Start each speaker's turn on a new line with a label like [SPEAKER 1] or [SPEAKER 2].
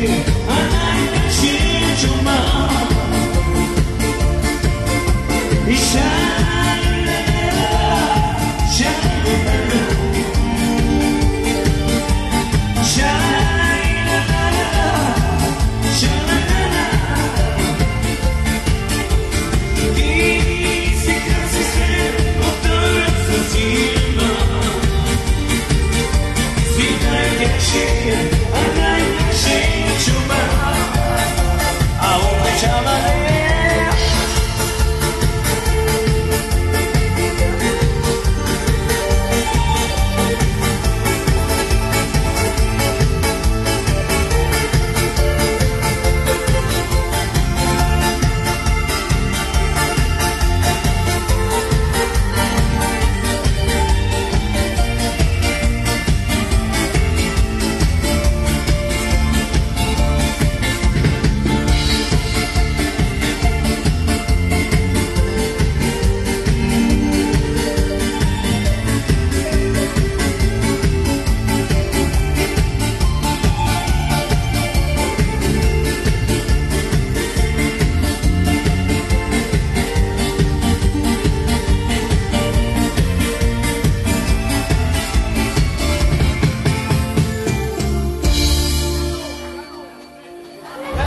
[SPEAKER 1] Shine your mouth.